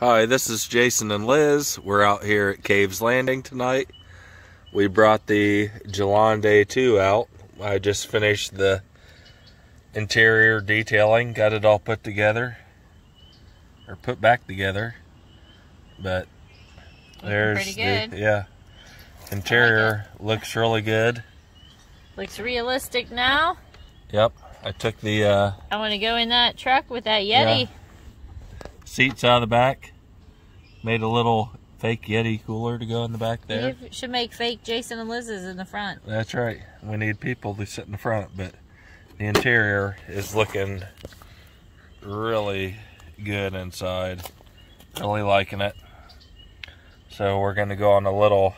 Hi, this is Jason and Liz. We're out here at Caves Landing tonight. We brought the Gelande 2 out. I just finished the interior detailing, got it all put together, or put back together. But there's pretty good. the yeah interior looks really good. Looks realistic now. Yep, I took the uh, I want to go in that truck with that Yeti. Yeah. Seats out of the back. Made a little fake Yeti cooler to go in the back there. You should make fake Jason and Liz's in the front. That's right. We need people to sit in the front, but the interior is looking really good inside. Really liking it. So we're going to go on a little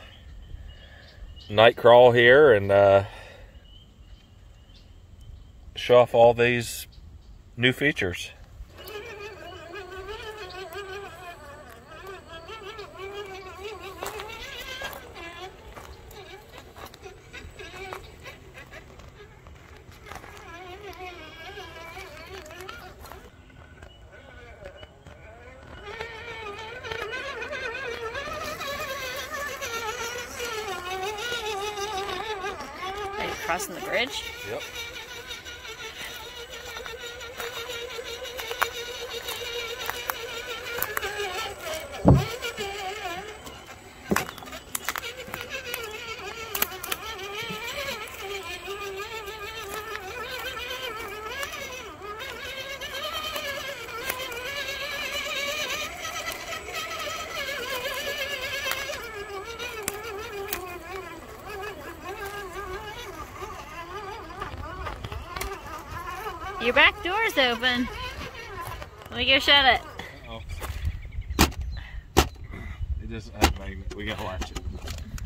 night crawl here and uh, show off all these new features. Crossing the bridge? Yep. Your back door's open. Let me go shut it. Oh. It doesn't have uh, magnet. We gotta latch it.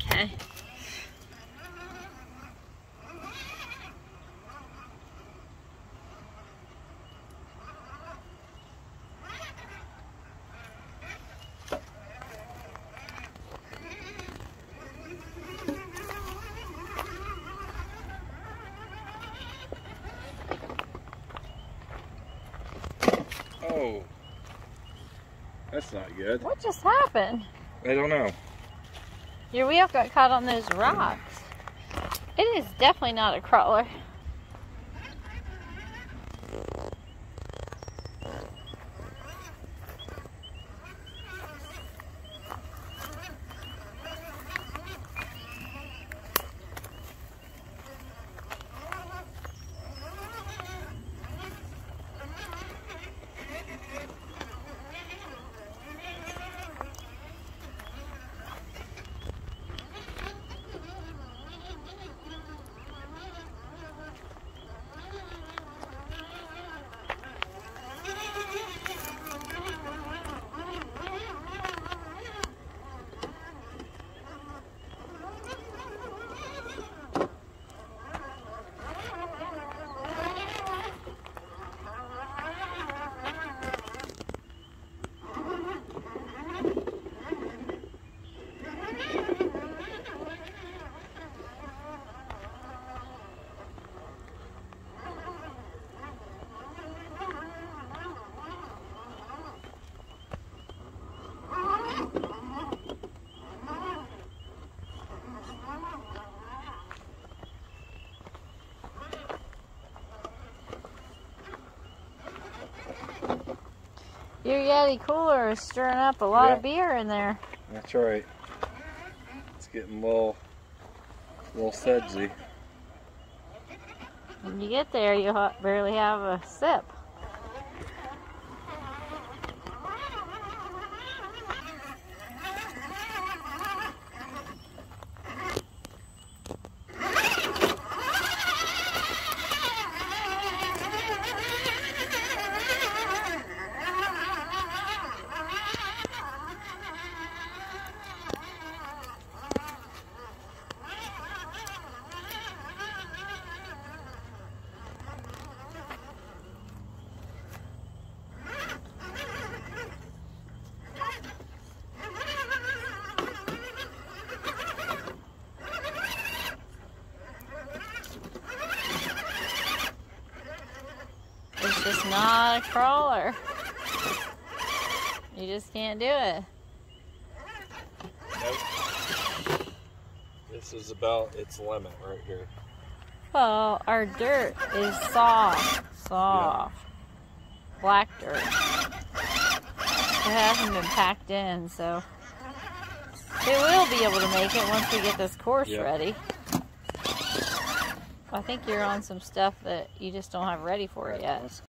Okay. Oh. That's not good. What just happened? I don't know. Your wheel got caught on those rocks. It is definitely not a crawler. Your Yeti cooler is stirring up a lot of beer in there. That's right. It's getting a little, a little sudsy. When you get there, you'll barely have a sip. Just not a crawler. You just can't do it. Nope. This is about its limit right here. Well, our dirt is soft, soft, black dirt. It hasn't been packed in, so it will be able to make it once we get this course Yeah. ready. I think you're on some stuff that you just don't have ready for it yet.